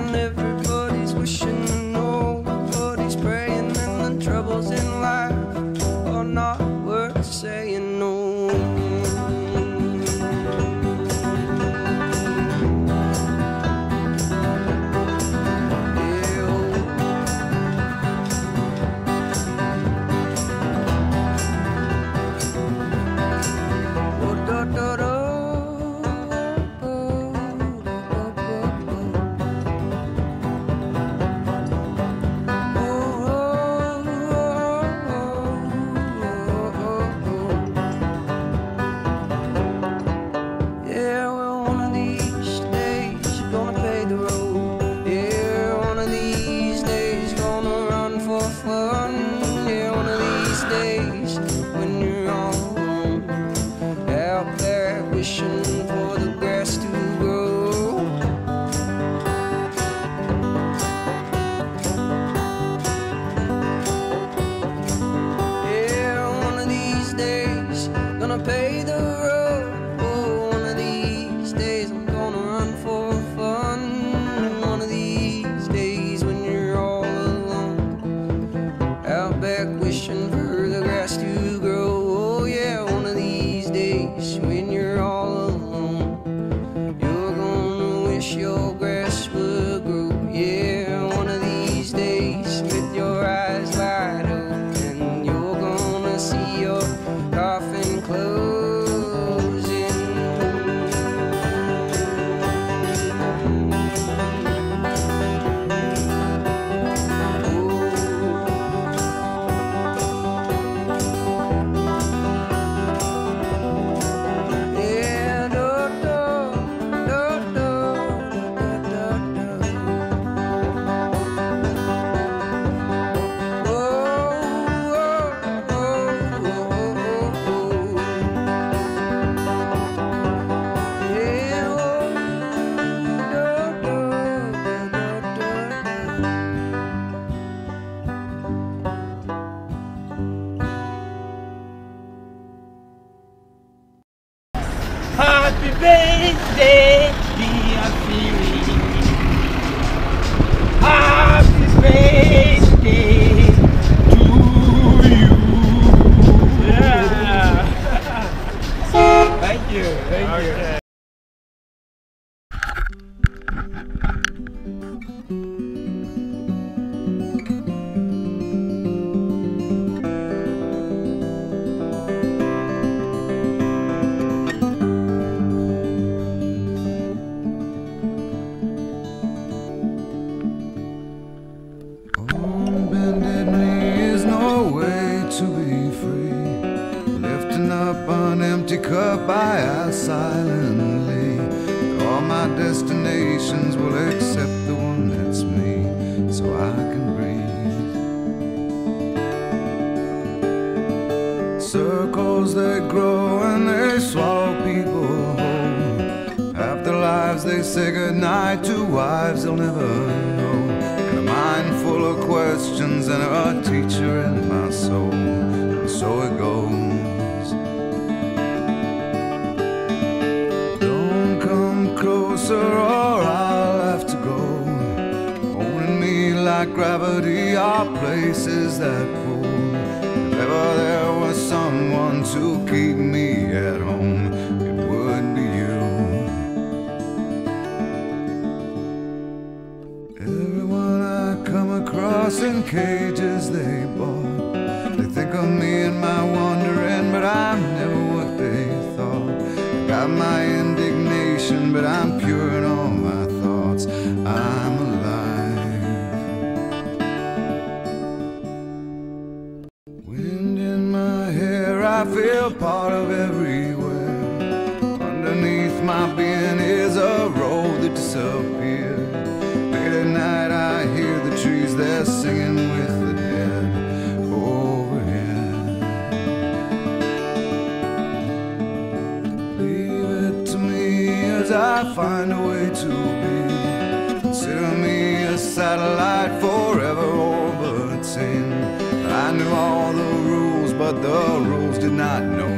never one, yeah, one of these days. When circles they grow and they swallow people whole. After lives they say goodnight to wives they'll never know. And a mind full of questions and a teacher in my soul. And so it goes. Don't come closer or I'll have to go. Holding me like gravity are places that ever there was someone to keep me at home, it would be you. Everyone I come across in cages they bought, they think of me and my wandering, but I'm never what they thought. I Got my indignation, but I'm pure in all my thoughts. I find a way to be. Consider me a satellite forever orbiting. I knew all the rules, but the rules did not know